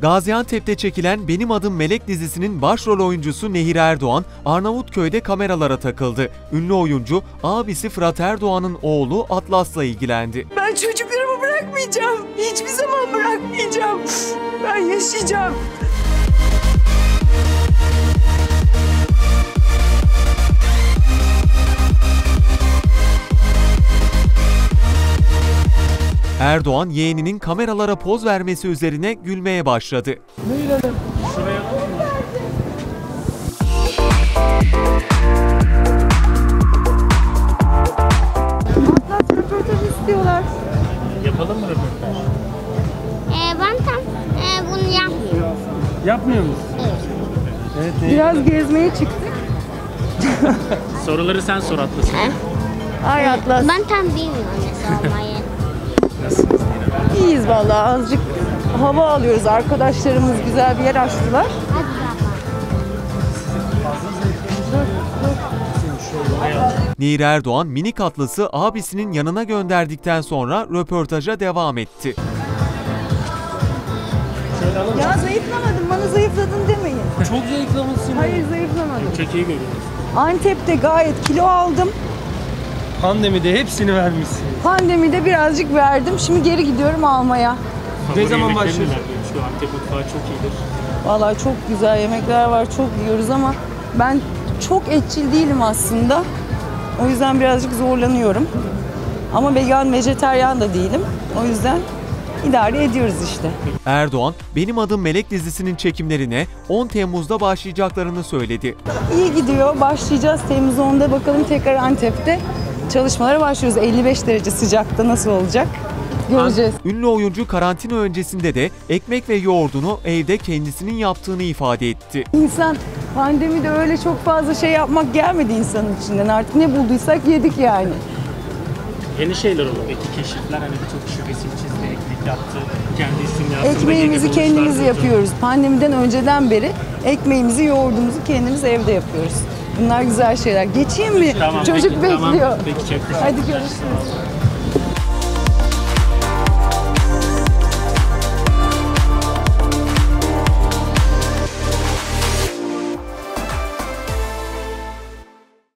Gaziantep'te çekilen Benim Adım Melek dizisinin başrol oyuncusu Nehir Erdoğan, Arnavutköy'de kameralara takıldı. Ünlü oyuncu, abisi Fırat Erdoğan'ın oğlu Atlas'la ilgilendi. Ben çocuklarımı bırakmayacağım. Hiçbir zaman bırakmayacağım. Ben yaşayacağım. Erdoğan, yeğeninin kameralara poz vermesi üzerine gülmeye başladı. Atlas röportaj istiyorlar. Yapalım mı röportaj? Ee, ben tam e, bunu yapmıyorum. Yapmıyor musun? Evet. ne? Biraz gezmeye çıktık. Soruları sen sor Atlas'ın. Ay Atlas. Ben tam bilmiyorum ne sormayı. İyiyiz vallahi azıcık hava alıyoruz. Arkadaşlarımız güzel bir yer açtılar. Nehir Erdoğan, minik Atlas'ı abisinin yanına gönderdikten sonra röportaja devam etti. Ya zayıflamadım. Bana zayıfladın demeyin. Çok zayıflamışsın. Hayır zayıflamadım. Çok iyi görünüyorsun. Antep'te gayet kilo aldım. Pandemide hepsini vermişsin. Pandemide birazcık verdim. Şimdi geri gidiyorum almaya. Favori zaman yemeklerin başlıyorsun? Şu Antep mutfağı çok iyidir. Vallahi çok güzel yemekler var. Çok yiyoruz ama ben çok etçil değilim aslında. O yüzden birazcık zorlanıyorum. Ama vegan, vejeteryan da değilim. O yüzden idare ediyoruz işte. Erdoğan, Benim Adım Melek dizisinin çekimlerine 10 Temmuz'da başlayacaklarını söyledi. İyi gidiyor. Başlayacağız Temmuz 10'da bakalım tekrar Antep'te çalışmalara başlıyoruz. 55 derece sıcakta nasıl olacak göreceğiz. Ünlü oyuncu karantina öncesinde de ekmek ve yoğurdunu evde kendisinin yaptığını ifade etti. İnsan pandemide öyle çok fazla şey yapmak gelmedi insanın içinden. Artık ne bulduysak yedik yani. Yeni şeyler olur. Peki keşifler hani birçok resim çizdi, ekmek yaptı. Kendi isimli aslında Ekmeğimizi yeni kendimiz buluşlar yapıyoruz. Pandemiden önceden beri ekmeğimizi, yoğurdumuzu kendimiz evde yapıyoruz. Bunlar güzel şeyler. Geçeyim mi? Tamam, Çocuk peki, bekliyor. Tamam. Peki Hadi görüşürüz.